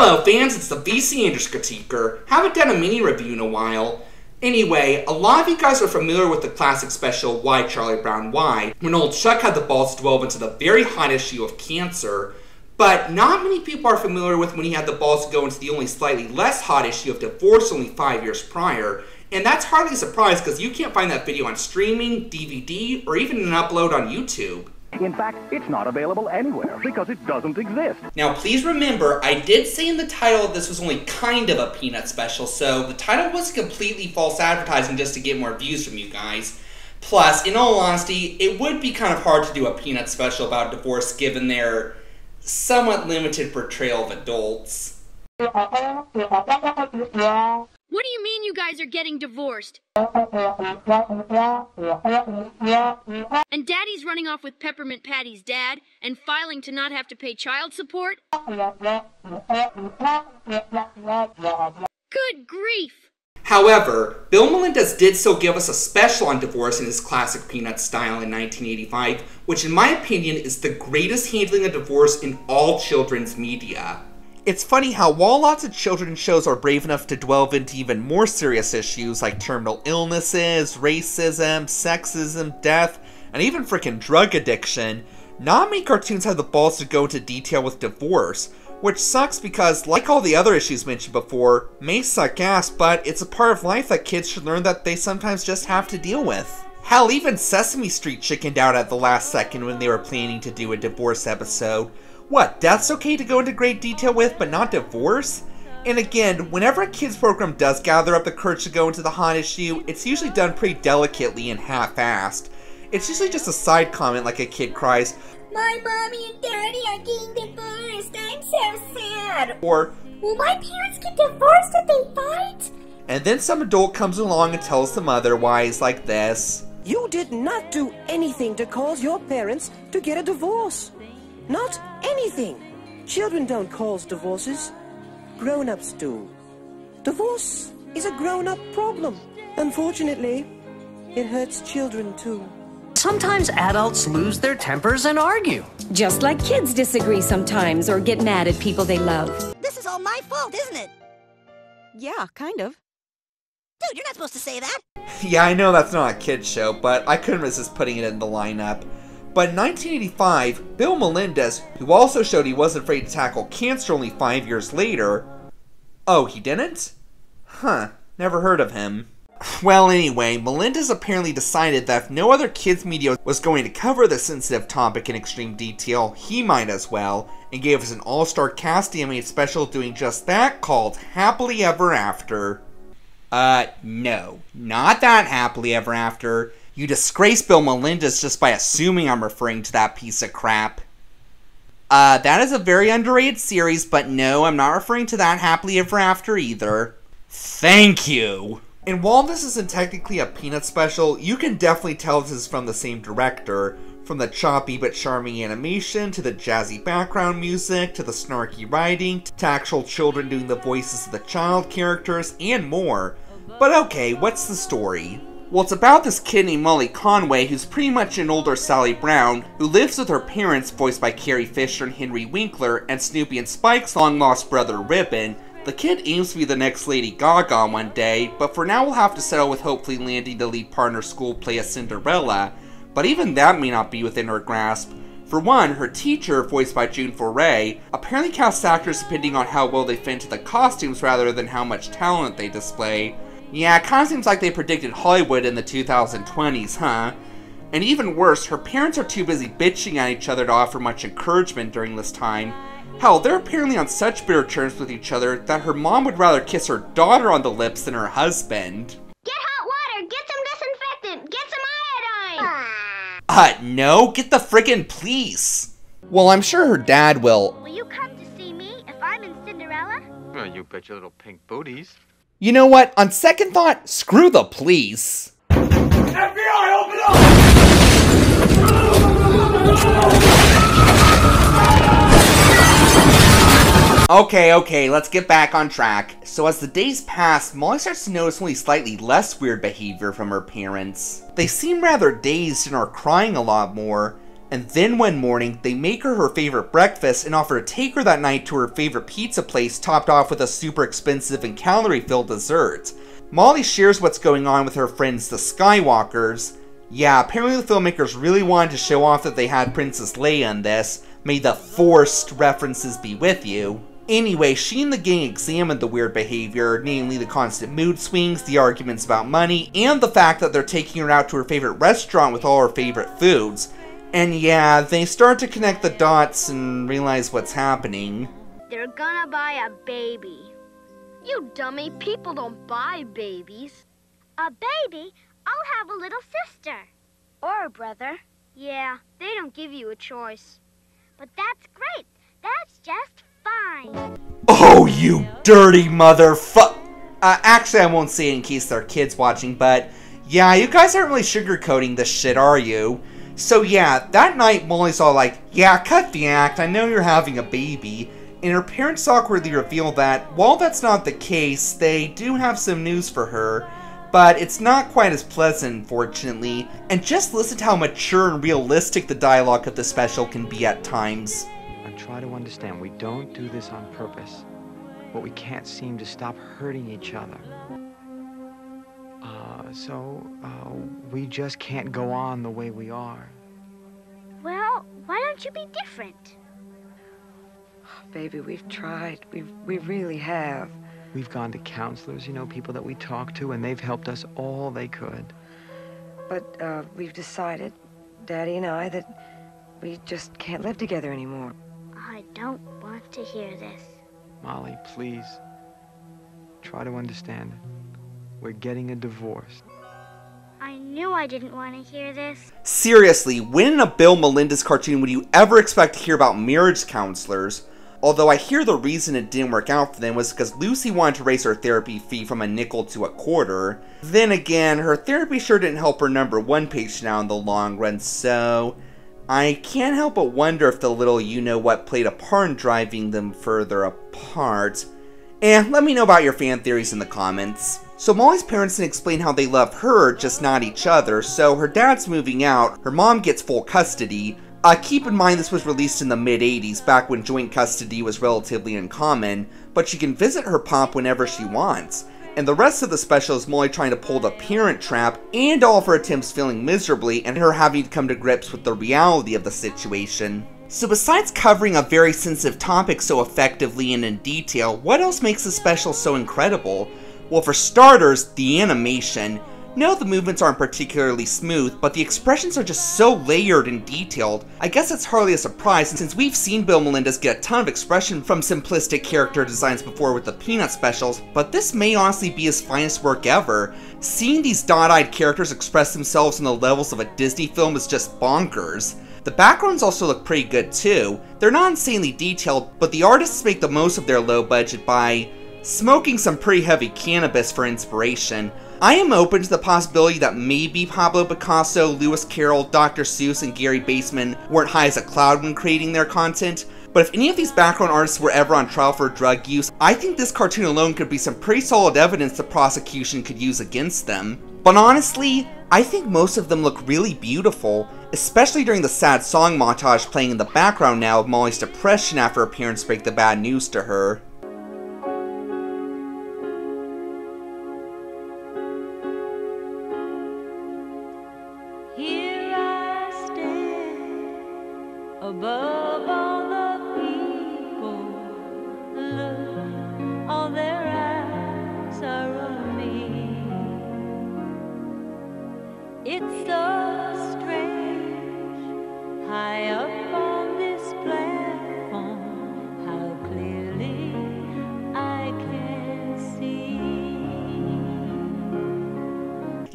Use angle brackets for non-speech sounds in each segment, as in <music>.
Hello fans, it's the VC Andrews Critiquer. Haven't done a mini review in a while. Anyway, a lot of you guys are familiar with the classic special Why Charlie Brown Why, when old Chuck had the balls to delve into the very hot issue of cancer, but not many people are familiar with when he had the balls to go into the only slightly less hot issue of divorce only five years prior, and that's hardly a surprise because you can't find that video on streaming, DVD, or even an upload on YouTube. In fact, it's not available anywhere because it doesn't exist. Now, please remember, I did say in the title this was only kind of a Peanut special, so the title was completely false advertising just to get more views from you guys. Plus, in all honesty, it would be kind of hard to do a Peanut special about divorce given their somewhat limited portrayal of adults. <laughs> What do you mean you guys are getting divorced? And Daddy's running off with Peppermint Patty's dad and filing to not have to pay child support? Good grief! However, Bill Melendez did still give us a special on divorce in his classic Peanut style in 1985, which in my opinion is the greatest handling of divorce in all children's media. It's funny how while lots of children's shows are brave enough to delve into even more serious issues like terminal illnesses, racism, sexism, death, and even freaking drug addiction, not many cartoons have the balls to go into detail with divorce, which sucks because, like all the other issues mentioned before, may suck ass, but it's a part of life that kids should learn that they sometimes just have to deal with. Hell, even Sesame Street chickened out at the last second when they were planning to do a divorce episode, what, death's okay to go into great detail with, but not divorce? And again, whenever a kids program does gather up the courage to go into the hot issue, it's usually done pretty delicately and half-assed. It's usually just a side comment like a kid cries, My mommy and daddy are getting divorced. I'm so sad. or, Will my parents get divorced if they fight? and then some adult comes along and tells the mother why he's like this. You did not do anything to cause your parents to get a divorce. Not anything. Children don't cause divorces. Grown-ups do. Divorce is a grown-up problem. Unfortunately, it hurts children too. Sometimes adults lose their tempers and argue. Just like kids disagree sometimes or get mad at people they love. This is all my fault, isn't it? Yeah, kind of. Dude, you're not supposed to say that. <laughs> Yeah, I know that's not a kid's show, but I couldn't resist putting it in the lineup. But in 1985, Bill Melendez, who also showed he wasn't afraid to tackle cancer only five years later. Oh, he didn't? Huh, never heard of him. Well, anyway, Melendez apparently decided that if no other kids' media was going to cover the sensitive topic in extreme detail, he might as well, and gave us an all star cast animated special doing just that called Happily Ever After. Uh, no, not that Happily Ever After. You disgrace Bill Melendez just by assuming I'm referring to that piece of crap. Uh, that is a very underrated series, but no, I'm not referring to that Happily Ever After either. Thank you! And while this isn't technically a Peanut special, you can definitely tell this is from the same director. From the choppy but charming animation, to the jazzy background music, to the snarky writing, to actual children doing the voices of the child characters, and more. But okay, what's the story? Well, it's about this kid named Molly Conway who's pretty much an older Sally Brown, who lives with her parents, voiced by Carrie Fisher and Henry Winkler, and Snoopy and Spike's long lost brother Ribbon. The kid aims to be the next Lady Gaga one day, but for now we'll have to settle with hopefully landing the lead partner school play as Cinderella, but even that may not be within her grasp. For one, her teacher, voiced by June Foray, apparently casts actors depending on how well they fit into the costumes rather than how much talent they display. Yeah, it kinda seems like they predicted Hollywood in the 2020s, huh? And even worse, her parents are too busy bitching at each other to offer much encouragement during this time. Hell, they're apparently on such bitter terms with each other that her mom would rather kiss her daughter on the lips than her husband. Get hot water. Get some disinfectant. Get some iodine. Uh, no, get the friggin' police! Well, I'm sure her dad will. Will you come to see me if I'm in Cinderella? Well, you bet your little pink booties. You know what? On second thought, screw the police. FBI, open up! Okay, okay, let's get back on track. So as the days pass, Molly starts to notice only slightly less weird behavior from her parents. They seem rather dazed and are crying a lot more. And then one morning, they make her her favorite breakfast and offer to take her that night to her favorite pizza place, topped off with a super expensive and calorie filled dessert. Molly shares what's going on with her friends, the Skywalkers. Yeah, apparently the filmmakers really wanted to show off that they had Princess Leia in this. May the forced references be with you. Anyway, she and the gang examined the weird behavior, namely the constant mood swings, the arguments about money, and the fact that they're taking her out to her favorite restaurant with all her favorite foods. And yeah, they start to connect the dots and realize what's happening. They're gonna buy a baby. You dummy, people don't buy babies. A baby? I'll have a little sister. Or a brother. Yeah, they don't give you a choice. But that's great. That's just fine. Oh, you dirty motherfuck! Uh, actually, I won't say it in case there are kids watching, but yeah, you guys aren't really sugarcoating this shit, are you? So yeah, that night Molly's all like, yeah, cut the act, I know you're having a baby. And her parents awkwardly reveal that, while that's not the case, they do have some news for her. But it's not quite as pleasant, fortunately. And just listen to how mature and realistic the dialogue of the special can be at times. And try to understand, we don't do this on purpose. But we can't seem to stop hurting each other. So, uh, we just can't go on the way we are. Well, why don't you be different? Baby, we've tried. We've, we really have. We've gone to counselors, you know, people that we talk to, and they've helped us all they could. But uh, we've decided, Daddy and I, that we just can't live together anymore. I don't want to hear this. Molly, please. Try to understand. We're getting a divorce. I knew I didn't want to hear this. Seriously, when in a Bill Melendez's cartoon would you ever expect to hear about marriage counselors? Although I hear the reason it didn't work out for them was because Lucy wanted to raise her therapy fee from a nickel to a quarter. Then again, her therapy sure didn't help her number one patient out in the long run, so I can't help but wonder if the little you know what played a part in driving them further apart. And let me know about your fan theories in the comments. So Molly's parents didn't explain how they love her, just not each other, so her dad's moving out, her mom gets full custody. Uh, keep in mind this was released in the mid-80s, back when joint custody was relatively uncommon, but she can visit her pop whenever she wants. And the rest of the special is Molly trying to pull the parent trap, and all of her attempts failing miserably, and her having to come to grips with the reality of the situation. So besides covering a very sensitive topic so effectively and in detail, what else makes the special so incredible? Well, for starters, the animation. No, the movements aren't particularly smooth, but the expressions are just so layered and detailed. I guess it's hardly a surprise since we've seen Bill Melendez get a ton of expression from simplistic character designs before with the Peanut specials, but this may honestly be his finest work ever. Seeing these dot-eyed characters express themselves on the levels of a Disney film is just bonkers. The backgrounds also look pretty good too. They're not insanely detailed, but the artists make the most of their low budget by smoking some pretty heavy cannabis for inspiration. I am open to the possibility that maybe Pablo Picasso, Lewis Carroll, Dr. Seuss, and Gary Baseman weren't high as a cloud when creating their content, but if any of these background artists were ever on trial for drug use, I think this cartoon alone could be some pretty solid evidence the prosecution could use against them. But honestly, I think most of them look really beautiful, especially during the sad song montage playing in the background now of Molly's depression after her parents break the bad news to her.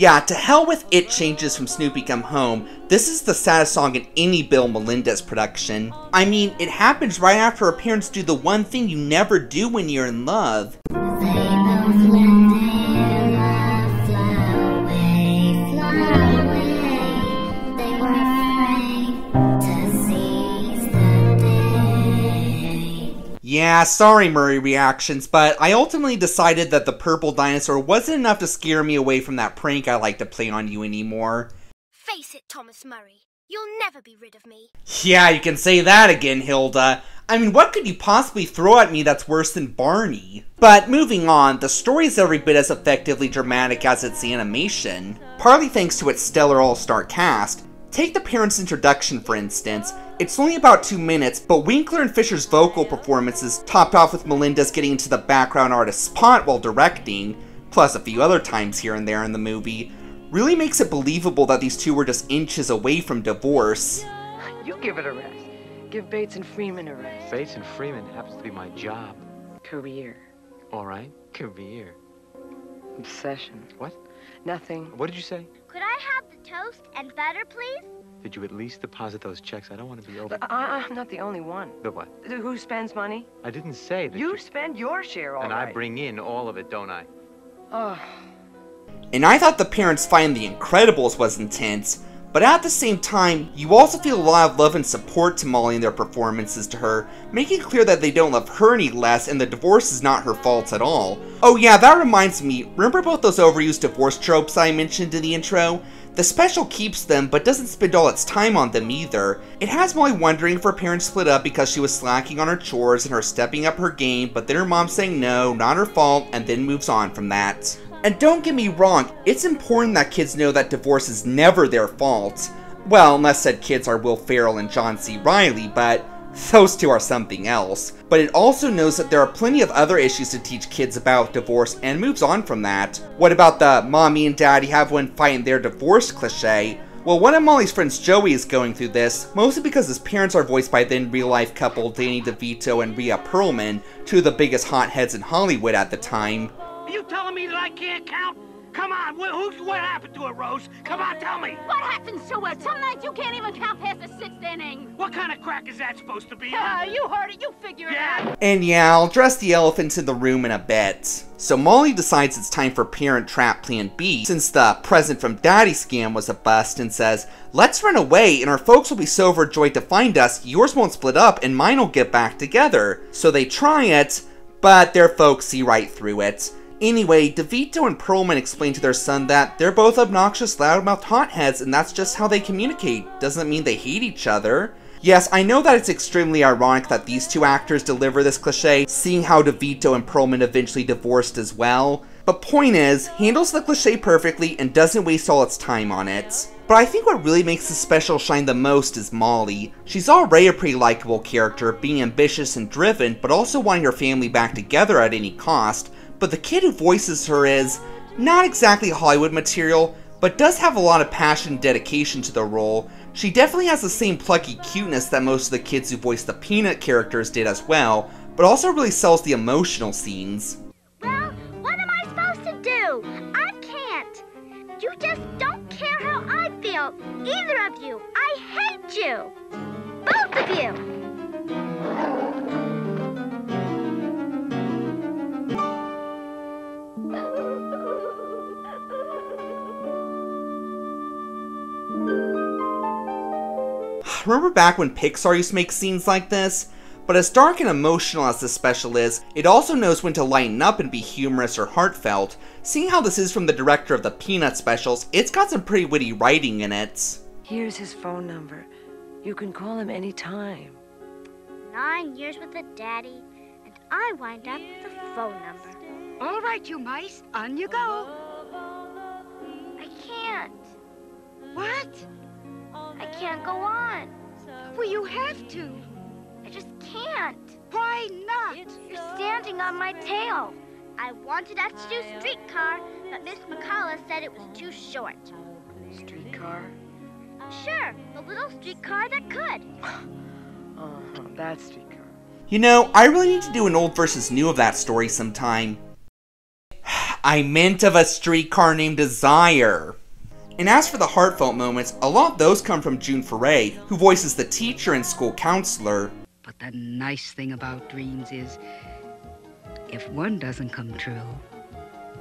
Yeah, to hell with It Changes from Snoopy Come Home, this is the saddest song in any Bill Melendez production. I mean, it happens right after her parents do the one thing you never do when you're in love. Yeah, sorry Murray reactions, but I ultimately decided that the purple dinosaur wasn't enough to scare me away from that prank I like to play on you anymore. Face it, Thomas Murray. You'll never be rid of me. Yeah, you can say that again, Hilda. I mean, what could you possibly throw at me that's worse than Barney? But moving on, the story is every bit as effectively dramatic as its animation, partly thanks to its stellar all-star cast. Take the parents' introduction, for instance. It's only about two minutes, but Winkler and Fisher's vocal performances, topped off with Melendez getting into the background artist spot while directing, plus a few other times here and there in the movie, really makes it believable that these two were just inches away from divorce. You give it a rest. Give Bates and Freeman a rest. Bates and Freeman happens to be my job. Career. All right, career. Obsession. What? Nothing. What did you say? Could I have the toast and butter, please? Did you at least deposit those checks? I don't want to be over. But I, I'm not the only one. The what? The, Who spends money? I didn't say that. You spend your share, all and right. I bring in all of it, don't I? Oh, And I thought the parents fight in The Incredibles was intense, but at the same time, you also feel a lot of love and support to Molly in their performances to her, making it clear that they don't love her any less and the divorce is not her fault at all. Oh yeah, that reminds me, remember both those overused divorce tropes I mentioned in the intro? The special keeps them, but doesn't spend all its time on them either. It has Molly wondering if her parents split up because she was slacking on her chores and her stepping up her game, but then her mom saying no, not her fault, and then moves on from that. And don't get me wrong, it's important that kids know that divorce is never their fault. Well, unless said kids are Will Ferrell and John C. Reilly, but those two are something else. But it also knows that there are plenty of other issues to teach kids about divorce and moves on from that. What about the mommy and daddy have one fight in their divorce cliche? Well, one of Molly's friends, Joey, is going through this, mostly because his parents are voiced by then real-life couple Danny DeVito and Rhea Perlman, two of the biggest hotheads in Hollywood at the time. Are you telling me that I can't count? Come on, what, who, what happened to it, Rose? Come on, tell me. What happens to it? Some nights you can't even count past the sixth inning. What kind of crack is that supposed to be? <laughs> Ah, huh? you heard it. You figure it out. And yeah, I'll address the elephant in the room in a bit. So Molly decides it's time for Parent Trap Plan B, since the present from Daddy scam was a bust, and says, Let's run away, and our folks will be so overjoyed to find us, yours won't split up, and mine will get back together. So they try it, but their folks see right through it. Anyway, DeVito and Perlman explain to their son that they're both obnoxious, loudmouth hotheads, and that's just how they communicate. Doesn't mean they hate each other. Yes, I know that it's extremely ironic that these two actors deliver this cliche, seeing how DeVito and Perlman eventually divorced as well. But point is, handles the cliche perfectly and doesn't waste all its time on it. But I think what really makes this special shine the most is Molly. She's already a pretty likable character, being ambitious and driven, but also wanting her family back together at any cost. But the kid who voices her is not exactly Hollywood material, but does have a lot of passion and dedication to the role. She definitely has the same plucky cuteness that most of the kids who voiced the Peanut characters did as well, but also really sells the emotional scenes. Well, what am I supposed to do? I can't. You just don't care how I feel. Either of you. I hate you. Both of you. Remember back when Pixar used to make scenes like this? But as dark and emotional as this special is, it also knows when to lighten up and be humorous or heartfelt. Seeing how this is from the director of the Peanut specials, it's got some pretty witty writing in it. here's his phone number. You can call him anytime. Nine years with a daddy, and I wind up with a phone number. All right, you mice, on you go. I can't. What? I can't go on. Well, you have to. I just can't. Why not? You're standing on my tail. I wanted us to do streetcar, but Miss McCullough said it was too short. Streetcar? Sure, the little streetcar that could. Oh, <laughs> that streetcar. You know, I really need to do an old versus new of that story sometime. <sighs> I meant of a streetcar named Desire. And as for the heartfelt moments, a lot of those come from June Foray, who voices the teacher and school counselor. But the nice thing about dreams is, if one doesn't come true,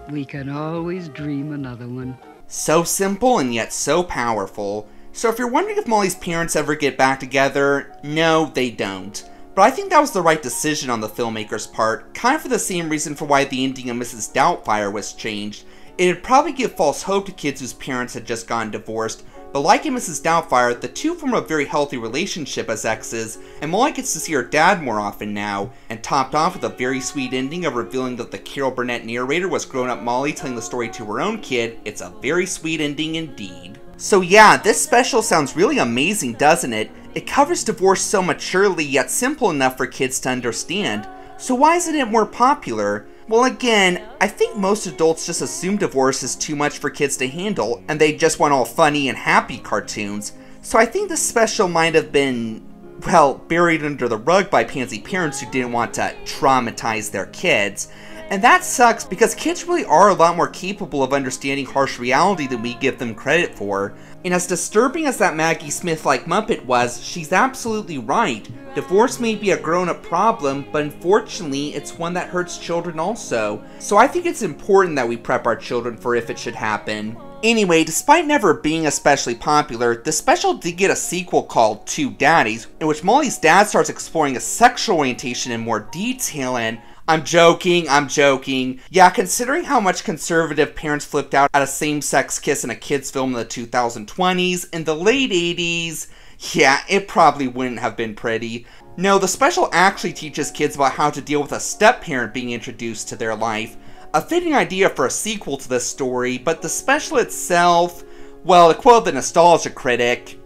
we can always dream another one. So simple and yet so powerful. So if you're wondering if Molly's parents ever get back together, no, they don't. But I think that was the right decision on the filmmaker's part, kind of for the same reason for why the ending of Mrs. Doubtfire was changed. It'd probably give false hope to kids whose parents had just gotten divorced, But like in Mrs. Doubtfire, the two form a very healthy relationship as exes, and Molly gets to see her dad more often now, and topped off with a very sweet ending of revealing that the Carol Burnett narrator was grown up Molly telling the story to her own kid. It's a very sweet ending indeed. So yeah, this special sounds really amazing, doesn't it? It covers divorce so maturely yet simple enough for kids to understand. So why isn't it more popular? Well, again, I think most adults just assume divorce is too much for kids to handle, and they just want all funny and happy cartoons. So I think this special might have been, well, buried under the rug by pansy parents who didn't want to traumatize their kids. And that sucks because kids really are a lot more capable of understanding harsh reality than we give them credit for. And as disturbing as that Maggie Smith like Muppet was, she's absolutely right. Divorce may be a grown up problem, but unfortunately, it's one that hurts children also. So I think it's important that we prep our children for if it should happen. Anyway, despite never being especially popular, the special did get a sequel called Two Daddies, in which Molly's dad starts exploring a sexual orientation in more detail and I'm joking, I'm joking. Yeah, considering how much conservative parents flipped out at a same sex kiss in a kid's film in the 2020s, in the late 80s, yeah, it probably wouldn't have been pretty. No, the special actually teaches kids about how to deal with a step parent being introduced to their life. A fitting idea for a sequel to this story, but the special itself, well, to quote the nostalgia critic,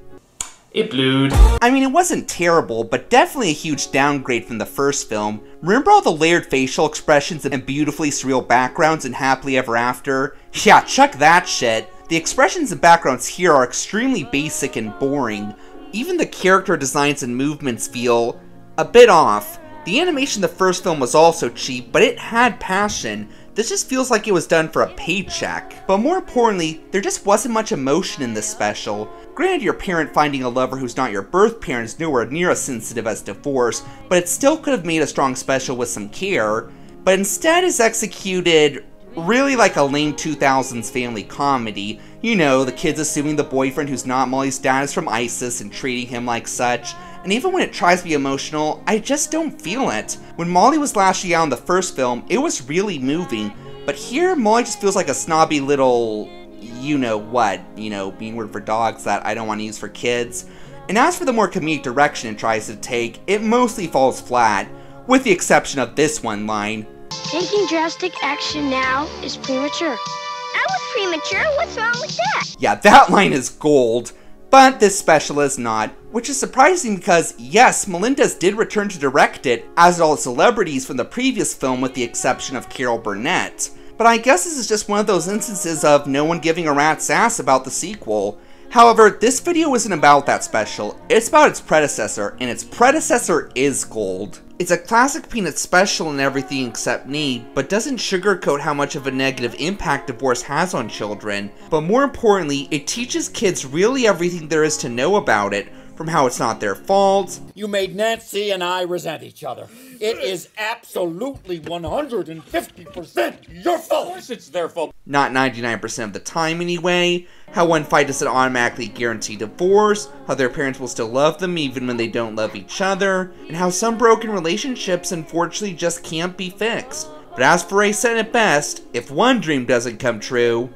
it blued. I mean, it wasn't terrible, but definitely a huge downgrade from the first film. Remember all the layered facial expressions and beautifully surreal backgrounds in Happily Ever After? Yeah, chuck that shit. The expressions and backgrounds here are extremely basic and boring. Even the character designs and movements feel a bit off. The animation the first film was also cheap, but it had passion. This just feels like it was done for a paycheck. But more importantly, there just wasn't much emotion in this special. Granted, your parent finding a lover who's not your birth parent is nowhere near as sensitive as divorce, but it still could have made a strong special with some care. But instead is executed really like a lame 2000s family comedy. You know, the kids assuming the boyfriend who's not Molly's dad is from ISIS and treating him like such. And even when it tries to be emotional, I just don't feel it. When Molly was lashing out in the first film, it was really moving. But here, Molly just feels like a snobby little, you know what, you know, being word for dogs that I don't want to use for kids. And as for the more comedic direction it tries to take, it mostly falls flat, with the exception of this one line. Taking drastic action now is premature. I was premature? What's wrong with that? Yeah, that line is gold. But this special is not, which is surprising because, yes, Melendez did return to direct it, as did all the celebrities from the previous film with the exception of Carol Burnett. But I guess this is just one of those instances of no one giving a rat's ass about the sequel. However, this video isn't about that special, it's about its predecessor, and its predecessor is gold. It's a classic Peanut special in everything except need, but doesn't sugarcoat how much of a negative impact divorce has on children. But more importantly, it teaches kids really everything there is to know about it, from how it's not their fault. You made Nancy and I resent each other. It is absolutely 150% your fault. Of course it's their fault. Not 99% of the time anyway. How one fight doesn't automatically guarantee divorce, how their parents will still love them even when they don't love each other, and how some broken relationships unfortunately just can't be fixed. But as Ray said it best, if one dream doesn't come true,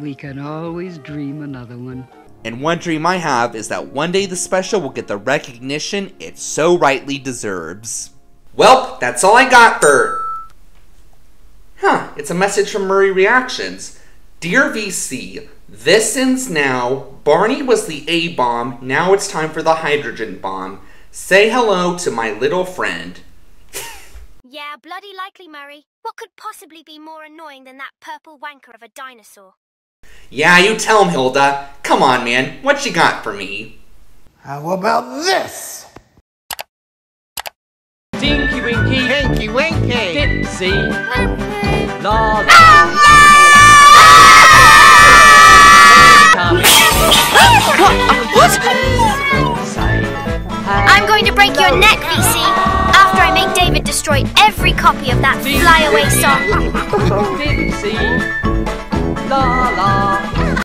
we can always dream another one. And one dream I have is that one day the special will get the recognition it so rightly deserves. Well, that's all I got for. Huh, it's a message from Murray Reactions. Dear VC, this ends now. Barney was the A bomb, now it's time for the hydrogen bomb. Say hello to my little friend. yeah, bloody likely, Murray. What could possibly be more annoying than that purple wanker of a dinosaur? Yeah, you tell him, Hilda. Come on, man. What you got for me? How about this? Tinky Winky. Tinky Winky. Dipsy. Laa-Laa. Oh, what? I'm going to break your neck, VC, after I make David destroy every copy of that flyaway song. Dipsy. Laa-Laa.